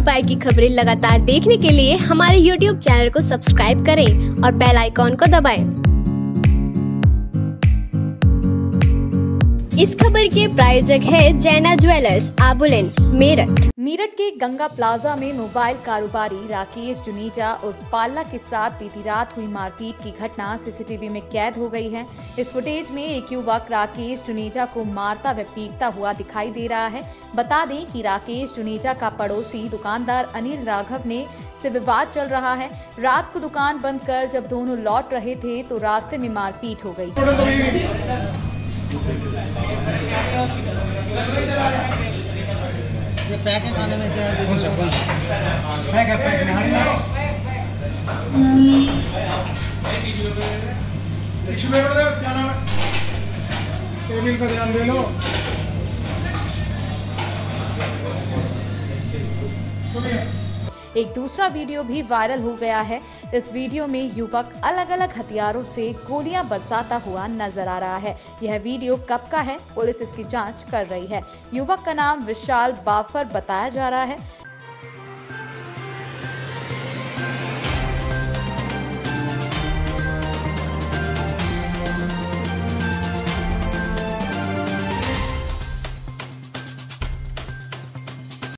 News bite की खबरें लगातार देखने के लिए हमारे यूट्यूब चैनल को सब्सक्राइब करें और बेल आइकॉन को दबाएँ। इस खबर के प्रायोजक है जैना ज्वेलर्स, आबुलेन, मेरठ मेरठ के गंगा प्लाजा में मोबाइल कारोबारी राकेश जुनेजा और पाल्ला के साथ बीती रात हुई मारपीट की घटना सीसीटीवी में कैद हो गई है। इस फुटेज में एक युवक राकेश जुनेजा को मारता व पीटता हुआ दिखाई दे रहा है। बता दें कि राकेश जुनेजा का पड़ोसी दुकानदार अनिल राघव ने से विवाद चल रहा है। रात को दुकान बंद कर जब दोनों लौट रहे थे तो रास्ते में मारपीट हो गई। ये पैक है खाने में क्या कौन सा कौन सा? पैक है, पैक क्या नाम है? ध्यान दे लो। बोलिए। एक दूसरा वीडियो भी वायरल हो गया है। इस वीडियो में युवक अलग अलग हथियारों से गोलियाँ बरसाता हुआ नज़र आ रहा है। यह वीडियो कब का है? पुलिस इसकी जाँच कर रही है। युवक का नाम विशाल बाफर बताया जा रहा है।